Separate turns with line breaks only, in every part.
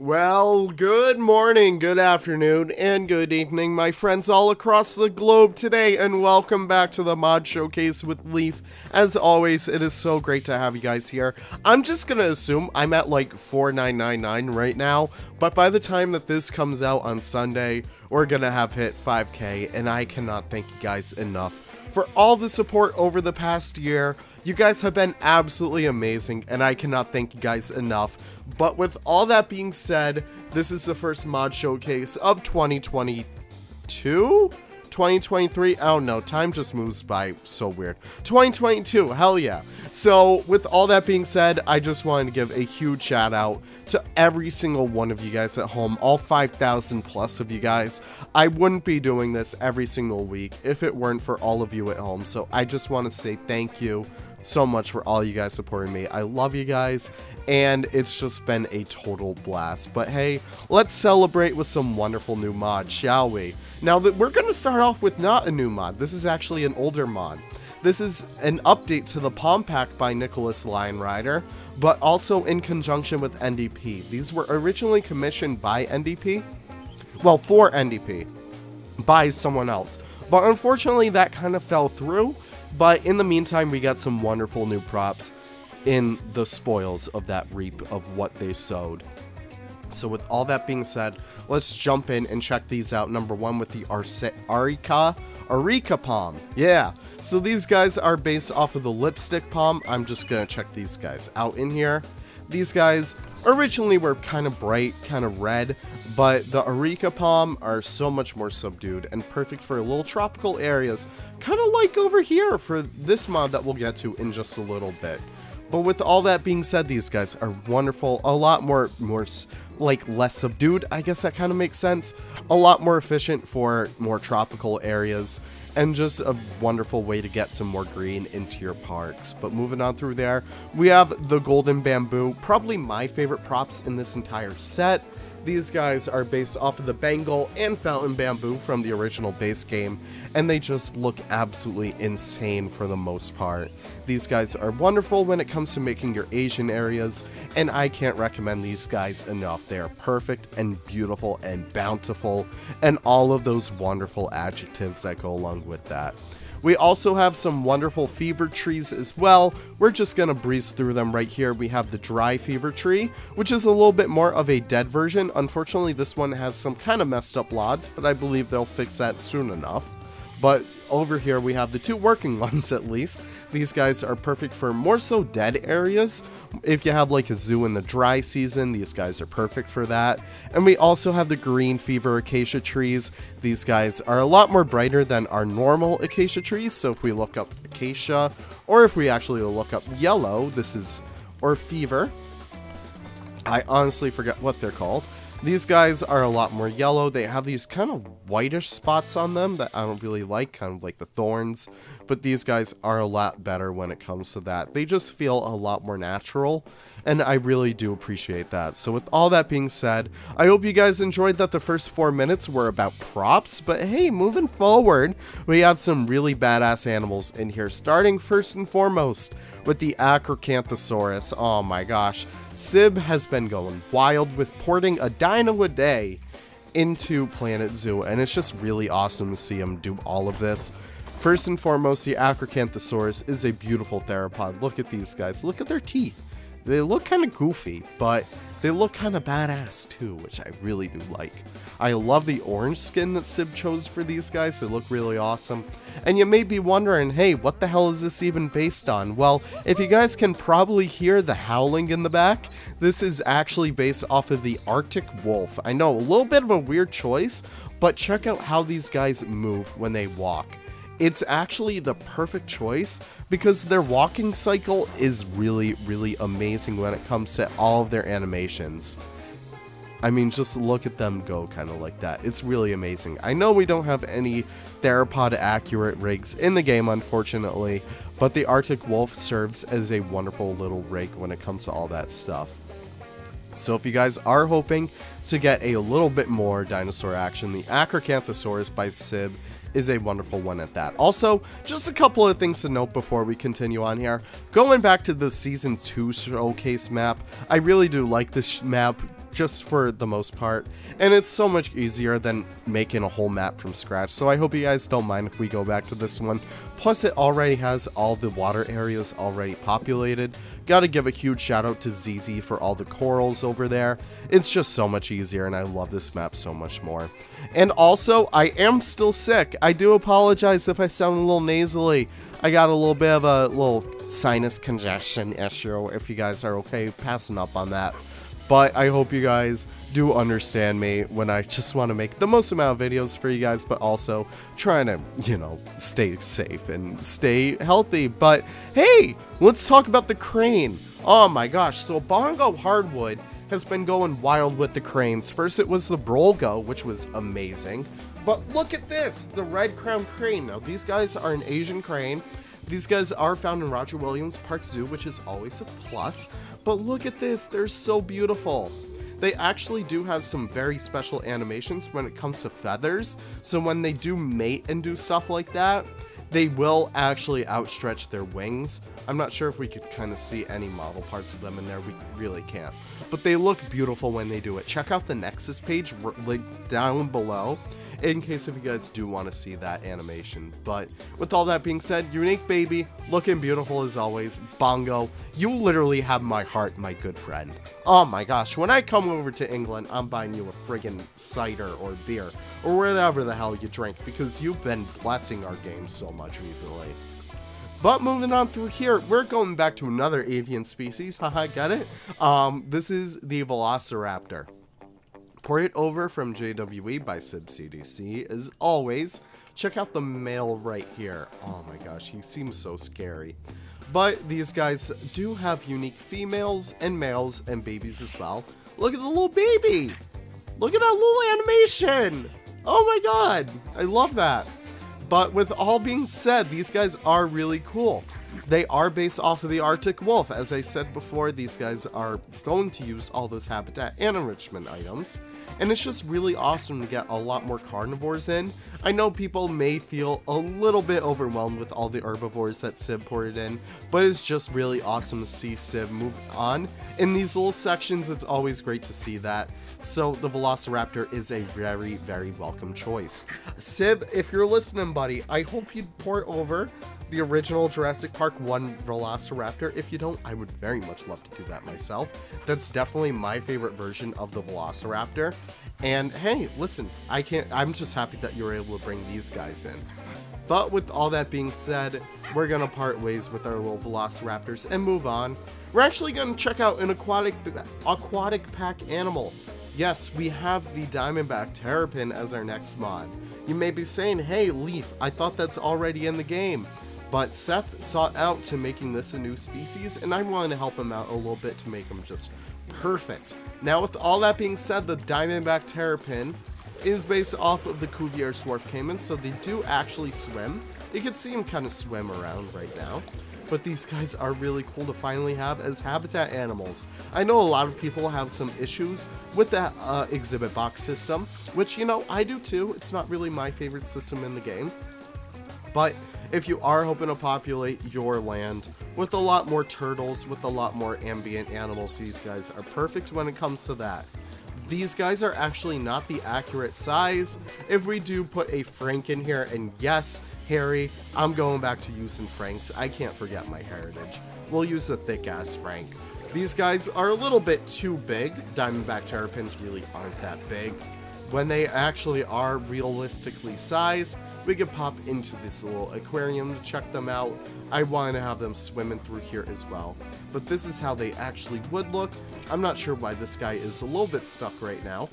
Well, good morning, good afternoon, and good evening, my friends all across the globe today, and welcome back to the Mod Showcase with Leaf. As always, it is so great to have you guys here. I'm just gonna assume I'm at like 4999 right now, but by the time that this comes out on Sunday, we're gonna have hit 5k, and I cannot thank you guys enough for all the support over the past year. You guys have been absolutely amazing, and I cannot thank you guys enough. But with all that being said, this is the first mod showcase of 2022? 2023? I don't know. Time just moves by so weird. 2022, hell yeah. So, with all that being said, I just wanted to give a huge shout out to every single one of you guys at home, all 5,000 plus of you guys. I wouldn't be doing this every single week if it weren't for all of you at home. So, I just want to say thank you so much for all you guys supporting me. I love you guys, and it's just been a total blast. But hey, let's celebrate with some wonderful new mods, shall we? Now that we're going to start off with not a new mod. This is actually an older mod. This is an update to the Palm Pack by Nicholas Lion Rider, but also in conjunction with NDP. These were originally commissioned by NDP, well, for NDP, by someone else. But unfortunately, that kind of fell through. But in the meantime, we got some wonderful new props in the spoils of that reap of what they sowed. So with all that being said, let's jump in and check these out. Number one with the Areca, Areca Palm. Yeah, so these guys are based off of the Lipstick Palm. I'm just going to check these guys out in here. These guys originally were kind of bright, kind of red, but the Areca Palm are so much more subdued and perfect for little tropical areas, kind of like over here for this mod that we'll get to in just a little bit. But with all that being said, these guys are wonderful, a lot more, more like less subdued, I guess that kind of makes sense, a lot more efficient for more tropical areas, and just a wonderful way to get some more green into your parks. But moving on through there, we have the Golden Bamboo, probably my favorite props in this entire set. These guys are based off of the Bengal and Fountain Bamboo from the original base game, and they just look absolutely insane for the most part. These guys are wonderful when it comes to making your Asian areas, and I can't recommend these guys enough. They are perfect and beautiful and bountiful, and all of those wonderful adjectives that go along with that. We also have some wonderful fever trees as well. We're just going to breeze through them right here. We have the dry fever tree, which is a little bit more of a dead version. Unfortunately, this one has some kind of messed up lods, but I believe they'll fix that soon enough. But over here we have the two working ones at least. These guys are perfect for more so dead areas. If you have like a zoo in the dry season, these guys are perfect for that. And we also have the green fever acacia trees. These guys are a lot more brighter than our normal acacia trees. So if we look up acacia, or if we actually look up yellow, this is, or fever. I honestly forget what they're called. These guys are a lot more yellow. They have these kind of whitish spots on them that I don't really like, kind of like the thorns. But these guys are a lot better when it comes to that. They just feel a lot more natural, and I really do appreciate that. So with all that being said, I hope you guys enjoyed that the first four minutes were about props. But hey, moving forward, we have some really badass animals in here. Starting first and foremost with the Acrocanthosaurus. Oh my gosh. Sib has been going wild with porting a dino into Planet Zoo, and it's just really awesome to see him do all of this. First and foremost, the Acrocanthosaurus is a beautiful theropod. Look at these guys. Look at their teeth. They look kind of goofy, but they look kind of badass too, which I really do like. I love the orange skin that Sib chose for these guys. They look really awesome. And you may be wondering, hey, what the hell is this even based on? Well, if you guys can probably hear the howling in the back, this is actually based off of the Arctic Wolf. I know, a little bit of a weird choice, but check out how these guys move when they walk it's actually the perfect choice because their walking cycle is really, really amazing when it comes to all of their animations. I mean, just look at them go kind of like that. It's really amazing. I know we don't have any theropod accurate rigs in the game, unfortunately, but the Arctic Wolf serves as a wonderful little rig when it comes to all that stuff. So if you guys are hoping to get a little bit more dinosaur action, the Acrocanthosaurus by Sib is a wonderful one at that. Also, just a couple of things to note before we continue on here. Going back to the Season 2 showcase map, I really do like this map just for the most part. And it's so much easier than making a whole map from scratch. So I hope you guys don't mind if we go back to this one. Plus it already has all the water areas already populated. Gotta give a huge shout out to ZZ for all the corals over there. It's just so much easier and I love this map so much more. And also, I am still sick. I do apologize if I sound a little nasally. I got a little bit of a little sinus congestion issue if you guys are okay passing up on that. But I hope you guys do understand me when I just want to make the most amount of videos for you guys, but also trying to, you know, stay safe and stay healthy. But hey, let's talk about the crane. Oh my gosh, so Bongo Hardwood has been going wild with the cranes. First it was the Brolga, which was amazing. But look at this, the Red Crown Crane. Now these guys are an Asian crane. These guys are found in Roger Williams Park Zoo, which is always a plus. But look at this, they're so beautiful. They actually do have some very special animations when it comes to feathers. So when they do mate and do stuff like that, they will actually outstretch their wings. I'm not sure if we could kind of see any model parts of them in there. We really can't. But they look beautiful when they do it. Check out the Nexus page linked down below in case if you guys do want to see that animation. But with all that being said, Unique Baby, looking beautiful as always. Bongo, you literally have my heart, my good friend. Oh my gosh, when I come over to England, I'm buying you a friggin' cider or beer or whatever the hell you drink because you've been blessing our game so much recently. But moving on through here, we're going back to another avian species. Haha, get it? Um, this is the Velociraptor. Ported over from JWE by SibCDC. As always, check out the male right here. Oh my gosh, he seems so scary. But these guys do have unique females and males and babies as well. Look at the little baby! Look at that little animation! Oh my god, I love that. But with all being said, these guys are really cool. They are based off of the Arctic Wolf. As I said before, these guys are going to use all those habitat and enrichment items and it's just really awesome to get a lot more carnivores in. I know people may feel a little bit overwhelmed with all the herbivores that Sib ported in, but it's just really awesome to see Sib move on. In these little sections, it's always great to see that. So the Velociraptor is a very, very welcome choice. Sib, if you're listening, buddy, I hope you'd port over the original Jurassic Park 1 Velociraptor. If you don't, I would very much love to do that myself. That's definitely my favorite version of the Velociraptor. And hey, listen, I can't I'm just happy that you were able to bring these guys in. But with all that being said, we're gonna part ways with our little Velociraptors and move on. We're actually gonna check out an aquatic aquatic pack animal. Yes, we have the Diamondback Terrapin as our next mod. You may be saying, hey Leaf, I thought that's already in the game. But Seth sought out to making this a new species, and I wanted to help him out a little bit to make him just perfect. Now, with all that being said, the Diamondback Terrapin is based off of the Cuvier Dwarf Caiman, so they do actually swim. You can see them kind of swim around right now. But these guys are really cool to finally have as habitat animals. I know a lot of people have some issues with that uh, exhibit box system, which, you know, I do too. It's not really my favorite system in the game. But if you are hoping to populate your land with a lot more turtles, with a lot more ambient animals, these guys are perfect when it comes to that. These guys are actually not the accurate size. If we do put a Frank in here, and yes, Harry, I'm going back to using Franks. I can't forget my heritage. We'll use a thick-ass Frank. These guys are a little bit too big. Diamondback terrapins really aren't that big. When they actually are realistically sized, we could pop into this little aquarium to check them out. I want to have them swimming through here as well. But this is how they actually would look. I'm not sure why this guy is a little bit stuck right now.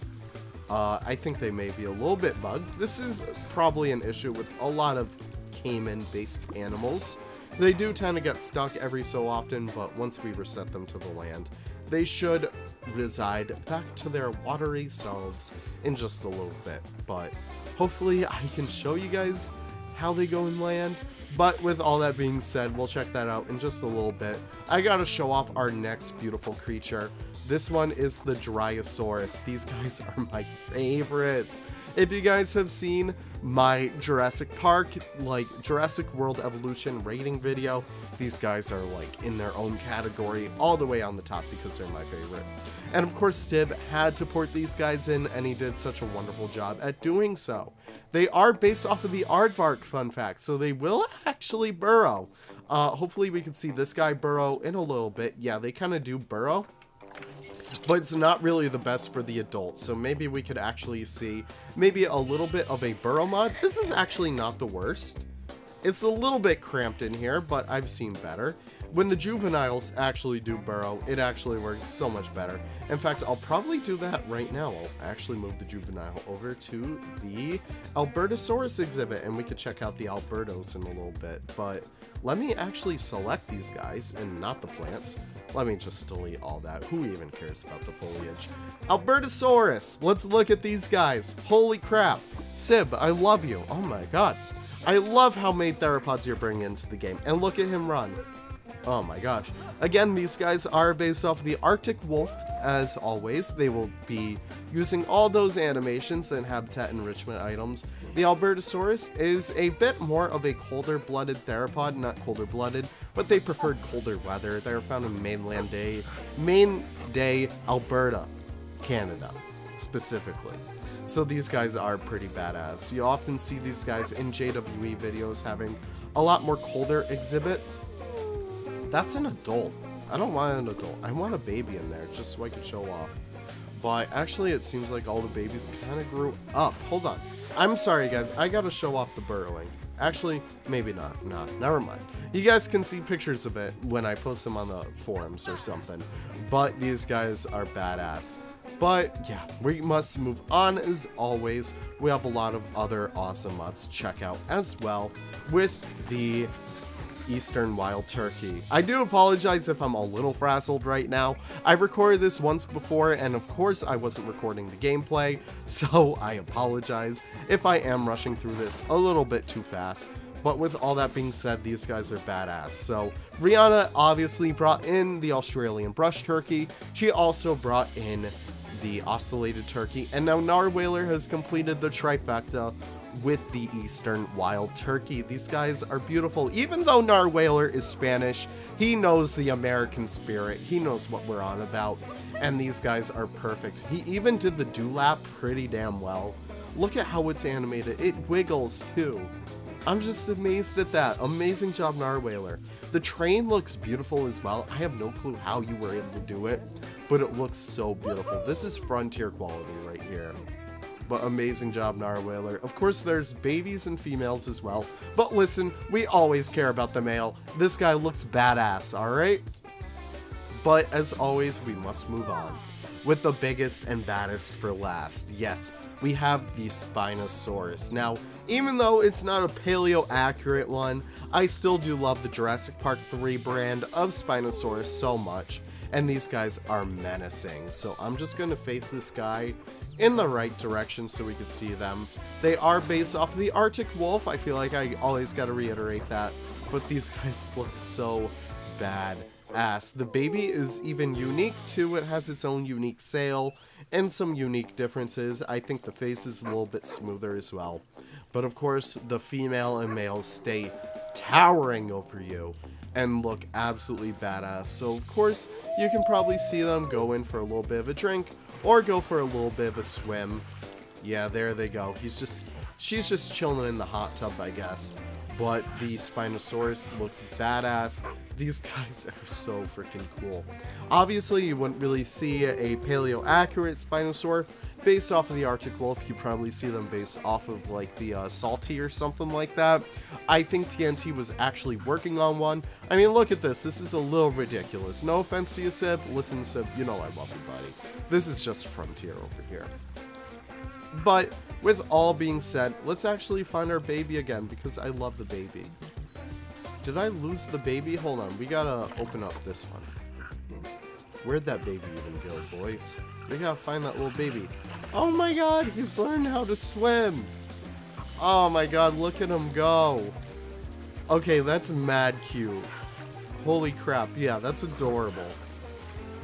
Uh, I think they may be a little bit bugged. This is probably an issue with a lot of Caiman-based animals. They do tend to get stuck every so often, but once we reset them to the land, they should reside back to their watery selves in just a little bit. But Hopefully I can show you guys how they go in land. But with all that being said, we'll check that out in just a little bit. I gotta show off our next beautiful creature. This one is the Dryosaurus. These guys are my favorites. If you guys have seen my Jurassic Park, like Jurassic World Evolution rating video, these guys are like in their own category all the way on the top because they're my favorite. And of course, Sib had to port these guys in, and he did such a wonderful job at doing so. They are based off of the Aardvark, fun fact, so they will actually burrow. Uh, hopefully we can see this guy burrow in a little bit. Yeah, they kind of do burrow but it's not really the best for the adults, so maybe we could actually see maybe a little bit of a burrow mod. This is actually not the worst. It's a little bit cramped in here, but I've seen better. When the juveniles actually do burrow, it actually works so much better. In fact, I'll probably do that right now. I'll actually move the juvenile over to the Albertosaurus exhibit, and we could check out the Albertos in a little bit. But let me actually select these guys and not the plants. Let me just delete all that. Who even cares about the foliage? Albertosaurus! Let's look at these guys. Holy crap. Sib, I love you. Oh my god. I love how many theropods you're bringing into the game. And look at him run. Oh my gosh. Again, these guys are based off the Arctic Wolf, as always. They will be using all those animations and habitat enrichment items. The Albertosaurus is a bit more of a colder-blooded theropod, not colder-blooded, but they preferred colder weather. They're found in mainland day, main day Alberta, Canada, specifically. So these guys are pretty badass. You often see these guys in JWE videos having a lot more colder exhibits. That's an adult. I don't want an adult. I want a baby in there just so I can show off. But actually it seems like all the babies kind of grew up. Hold on. I'm sorry guys. I gotta show off the burrowing. Actually, maybe not. Nah, never mind. You guys can see pictures of it when I post them on the forums or something. But these guys are badass. But yeah, we must move on as always. We have a lot of other awesome mods to check out as well with the Eastern Wild Turkey. I do apologize if I'm a little frazzled right now. I've recorded this once before, and of course I wasn't recording the gameplay, so I apologize if I am rushing through this a little bit too fast. But with all that being said, these guys are badass. So Rihanna obviously brought in the Australian brush turkey. She also brought in the ocellated turkey, and now Narwhaler has completed the trifecta with the Eastern Wild Turkey. These guys are beautiful. Even though Narwhaler is Spanish, he knows the American spirit. He knows what we're on about. And these guys are perfect. He even did the dewlap pretty damn well. Look at how it's animated. It wiggles too. I'm just amazed at that. Amazing job, Narwhaler. The train looks beautiful as well. I have no clue how you were able to do it, but it looks so beautiful. This is frontier quality right here. But amazing job, Narwhaler. Of course, there's babies and females as well. But listen, we always care about the male. This guy looks badass, alright? But as always, we must move on. With the biggest and baddest for last. Yes, we have the Spinosaurus. Now, even though it's not a paleo accurate one, I still do love the Jurassic Park 3 brand of Spinosaurus so much, and these guys are menacing. So I'm just going to face this guy in the right direction so we can see them. They are based off of the Arctic Wolf, I feel like I always got to reiterate that, but these guys look so bad ass. The baby is even unique too, it has its own unique sail and some unique differences. I think the face is a little bit smoother as well. But of course, the female and male stay towering over you and look absolutely badass. So of course, you can probably see them go in for a little bit of a drink or go for a little bit of a swim. Yeah, there they go. He's just, she's just chilling in the hot tub, I guess. But the Spinosaurus looks badass. These guys are so freaking cool. Obviously, you wouldn't really see a paleo-accurate Spinosaur, based off of the Arctic Wolf, you probably see them based off of like the uh, Salty or something like that. I think TNT was actually working on one. I mean, look at this. This is a little ridiculous. No offense to you, Sib. Listen, Sib, you know I love you, buddy. This is just Frontier over here. But with all being said, let's actually find our baby again because I love the baby. Did I lose the baby? Hold on, we gotta open up this one. Where'd that baby even go, boys? We gotta find that little baby. Oh my god, he's learned how to swim! Oh my god, look at him go! Okay, that's mad cute. Holy crap, yeah, that's adorable.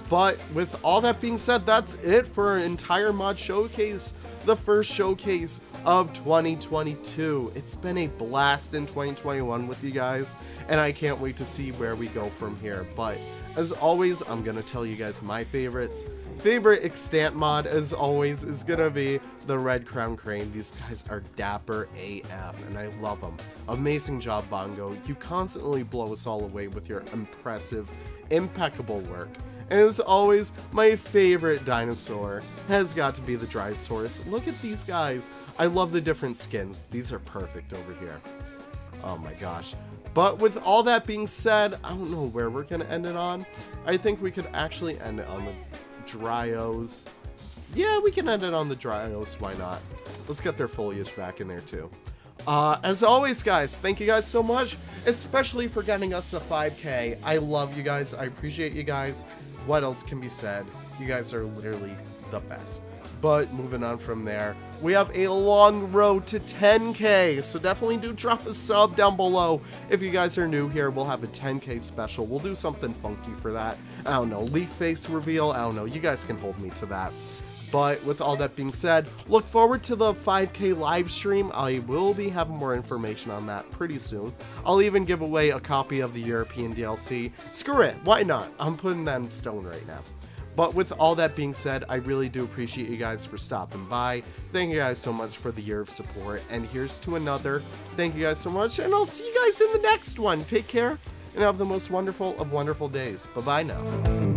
But with all that being said, that's it for our entire mod showcase the first showcase of 2022. It's been a blast in 2021 with you guys, and I can't wait to see where we go from here. But as always, I'm gonna tell you guys my favorites. Favorite extant mod, as always, is gonna be the Red Crown Crane. These guys are dapper AF, and I love them. Amazing job, Bongo. You constantly blow us all away with your impressive, impeccable work. And as always, my favorite dinosaur has got to be the Dryosaurus. Look at these guys. I love the different skins. These are perfect over here. Oh my gosh. But with all that being said, I don't know where we're going to end it on. I think we could actually end it on the Dryos. Yeah, we can end it on the Dryos. Why not? Let's get their foliage back in there too. Uh, as always, guys, thank you guys so much, especially for getting us to 5k. I love you guys. I appreciate you guys what else can be said? You guys are literally the best. But moving on from there, we have a long road to 10k, so definitely do drop a sub down below. If you guys are new here, we'll have a 10k special. We'll do something funky for that. I don't know, leaf face reveal, I don't know, you guys can hold me to that. But with all that being said, look forward to the 5k live stream. I will be having more information on that pretty soon. I'll even give away a copy of the European DLC. Screw it, why not? I'm putting that in stone right now. But with all that being said, I really do appreciate you guys for stopping by. Thank you guys so much for the year of support. And here's to another. Thank you guys so much. And I'll see you guys in the next one. Take care and have the most wonderful of wonderful days. Bye bye now.